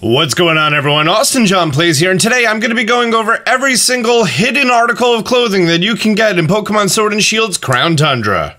What's going on everyone? Austin John Plays here and today I'm going to be going over every single hidden article of clothing that you can get in Pokemon Sword and Shield's Crown Tundra.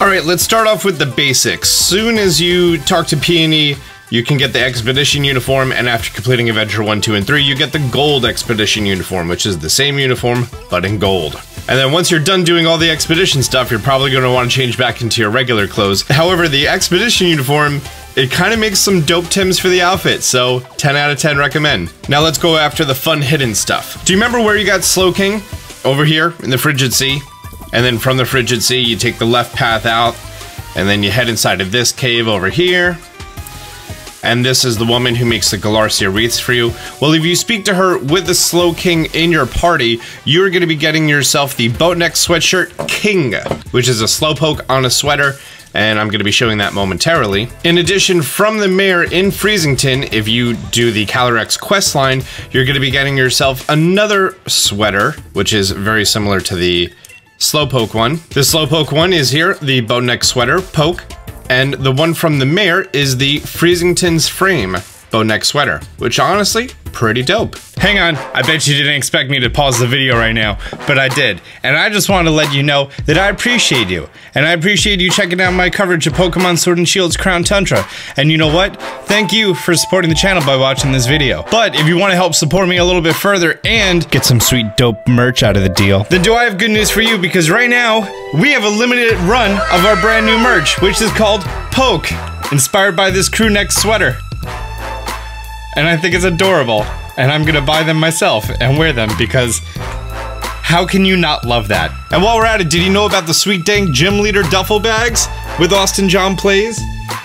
Alright, let's start off with the basics. Soon as you talk to Peony, you can get the Expedition uniform, and after completing Adventure 1, 2, and 3, you get the Gold Expedition uniform, which is the same uniform, but in gold. And then once you're done doing all the Expedition stuff, you're probably going to want to change back into your regular clothes. However, the Expedition uniform, it kind of makes some dope Tims for the outfit, so 10 out of 10 recommend. Now let's go after the fun hidden stuff. Do you remember where you got Slowking? Over here, in the Frigid Sea. And then from the Frigid Sea, you take the left path out, and then you head inside of this cave over here and this is the woman who makes the Galarica wreaths for you. Well, if you speak to her with the Slowking in your party, you're going to be getting yourself the Boatneck Sweatshirt King, which is a Slowpoke on a sweater, and I'm going to be showing that momentarily. In addition, from the mayor in Freezington, if you do the Calyrex quest line, you're going to be getting yourself another sweater, which is very similar to the Slowpoke one. The Slowpoke one is here, the Boatneck Sweater Poke, and the one from the mayor is the Freezington's Frame bow neck sweater, which honestly, pretty dope. Hang on, I bet you didn't expect me to pause the video right now, but I did. And I just want to let you know that I appreciate you. And I appreciate you checking out my coverage of Pokemon Sword and Shield's Crown Tundra. And you know what? Thank you for supporting the channel by watching this video. But if you want to help support me a little bit further and get some sweet dope merch out of the deal, then do I have good news for you because right now, we have a limited run of our brand new merch, which is called Poke, inspired by this crew neck sweater and I think it's adorable. And I'm gonna buy them myself and wear them because how can you not love that? And while we're at it, did you know about the Sweet Dank Gym Leader duffel bags with Austin John Plays?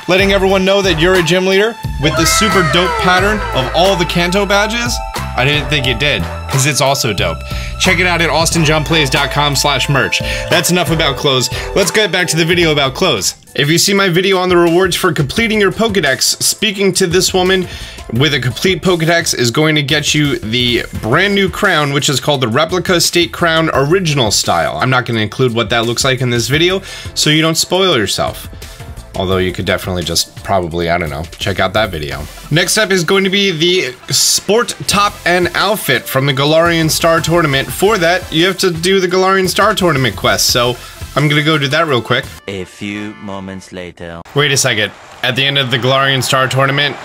Letting everyone know that you're a gym leader with the super dope pattern of all the Kanto badges? I didn't think it did, because it's also dope. Check it out at austinjohnplays.com slash merch. That's enough about clothes. Let's get back to the video about clothes. If you see my video on the rewards for completing your Pokedex, speaking to this woman with a complete Pokedex is going to get you the brand new crown, which is called the Replica State Crown Original Style. I'm not going to include what that looks like in this video, so you don't spoil yourself. Although you could definitely just probably, I don't know, check out that video. Next up is going to be the Sport Top and Outfit from the Galarian Star Tournament. For that, you have to do the Galarian Star Tournament quest, so I'm gonna go do that real quick. A few moments later. Wait a second. At the end of the Galarian Star Tournament,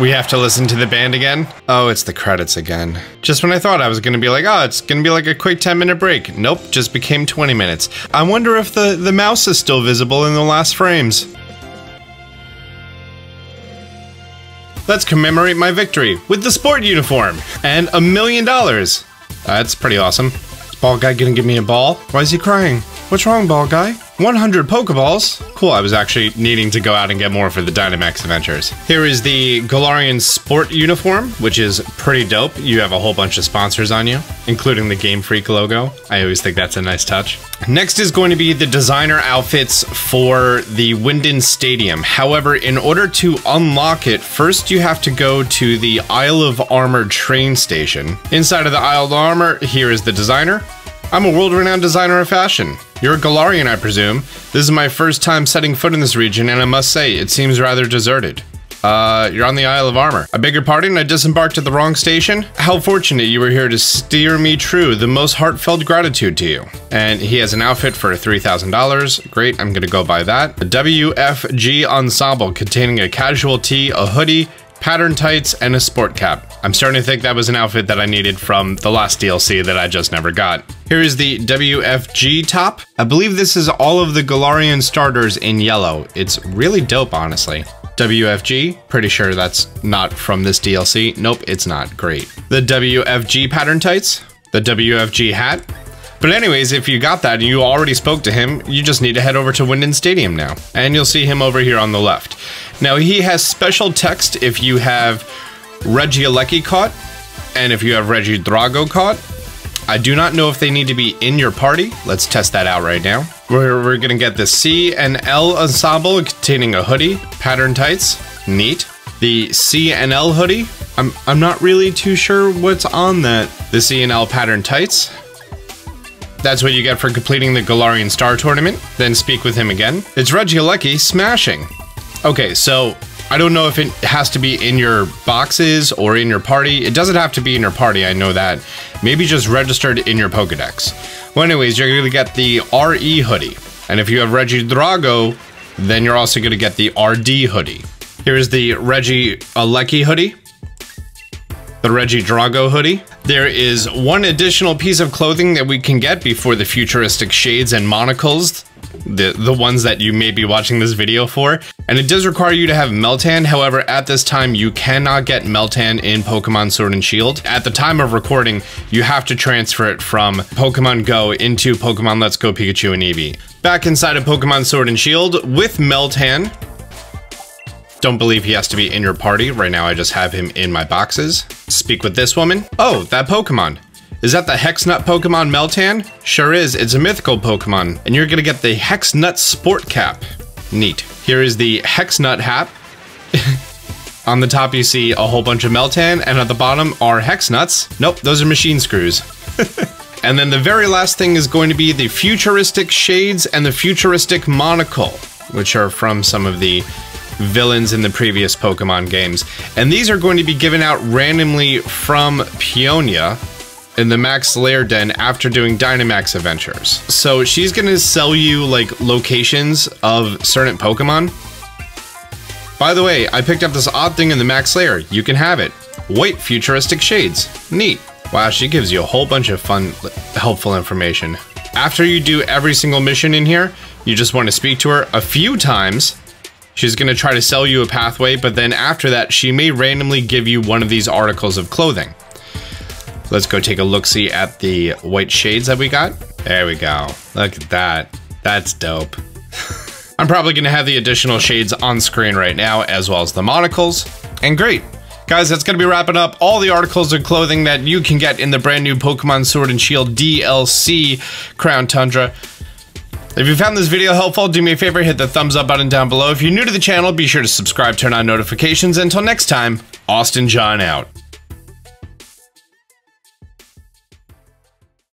we have to listen to the band again? Oh, it's the credits again. Just when I thought I was gonna be like, oh, it's gonna be like a quick 10 minute break. Nope, just became 20 minutes. I wonder if the, the mouse is still visible in the last frames. Let's commemorate my victory with the sport uniform and a million dollars. That's pretty awesome. Is ball guy gonna give me a ball? Why is he crying? What's wrong, ball guy? 100 Pokeballs. Cool, I was actually needing to go out and get more for the Dynamax Adventures. Here is the Galarian Sport uniform, which is pretty dope. You have a whole bunch of sponsors on you, including the Game Freak logo. I always think that's a nice touch. Next is going to be the designer outfits for the Wyndon Stadium. However, in order to unlock it, first you have to go to the Isle of Armor train station. Inside of the Isle of Armor, here is the designer. I'm a world-renowned designer of fashion. You're a Galarian, I presume. This is my first time setting foot in this region, and I must say, it seems rather deserted. Uh, you're on the Isle of Armor. I beg your pardon, I disembarked at the wrong station? How fortunate you were here to steer me true. The most heartfelt gratitude to you. And he has an outfit for $3,000. Great, I'm gonna go buy that. A WFG ensemble containing a casual tee, a hoodie, pattern tights, and a sport cap. I'm starting to think that was an outfit that I needed from the last DLC that I just never got. Here is the WFG top. I believe this is all of the Galarian starters in yellow. It's really dope, honestly. WFG, pretty sure that's not from this DLC. Nope, it's not. Great. The WFG pattern tights, the WFG hat, but anyways, if you got that and you already spoke to him, you just need to head over to Wyndon Stadium now. And you'll see him over here on the left. Now he has special text if you have Regieleki caught, and if you have Regidrago caught. I do not know if they need to be in your party. Let's test that out right now. We're, we're gonna get the C and L ensemble containing a hoodie, pattern tights, neat. The C and L hoodie, I'm, I'm not really too sure what's on that. The C and L pattern tights, That's what you get for completing the Galarian Star Tournament. Then speak with him again. It's Regieleki smashing. Okay, so I don't know if it has to be in your boxes or in your party. It doesn't have to be in your party, I know that. Maybe just registered in your Pokedex. Well, anyways, you're going to get the RE hoodie. And if you have Regidrago, then you're also going to get the RD hoodie. Here's the Regieleki hoodie the Regidrago hoodie. There is one additional piece of clothing that we can get before the futuristic shades and monocles, the, the ones that you may be watching this video for. And it does require you to have Meltan, however, at this time you cannot get Meltan in Pokemon Sword and Shield. At the time of recording, you have to transfer it from Pokemon Go into Pokemon Let's Go Pikachu and Eevee. Back inside of Pokemon Sword and Shield with Meltan, don't believe he has to be in your party. Right now I just have him in my boxes. Speak with this woman. Oh, that Pokemon. Is that the Hexnut Pokemon Meltan? Sure is, it's a mythical Pokemon. And you're gonna get the Hexnut Sport Cap. Neat. Here is the Hexnut hat. On the top you see a whole bunch of Meltan, and at the bottom are Hex Nuts. Nope, those are machine screws. and then the very last thing is going to be the Futuristic Shades and the Futuristic Monocle, which are from some of the villains in the previous Pokemon games. And these are going to be given out randomly from Peonia in the Max Lair Den after doing Dynamax adventures. So she's going to sell you like locations of certain Pokemon. By the way, I picked up this odd thing in the Max Lair. You can have it. White futuristic shades. Neat. Wow, she gives you a whole bunch of fun, helpful information. After you do every single mission in here, you just want to speak to her a few times She's going to try to sell you a pathway, but then after that, she may randomly give you one of these articles of clothing. Let's go take a look-see at the white shades that we got. There we go. Look at that. That's dope. I'm probably going to have the additional shades on screen right now, as well as the monocles. And great. Guys, that's going to be wrapping up all the articles of clothing that you can get in the brand new Pokemon Sword and Shield DLC Crown Tundra. If you found this video helpful, do me a favor, hit the thumbs up button down below. If you're new to the channel, be sure to subscribe, turn on notifications. Until next time, Austin John out.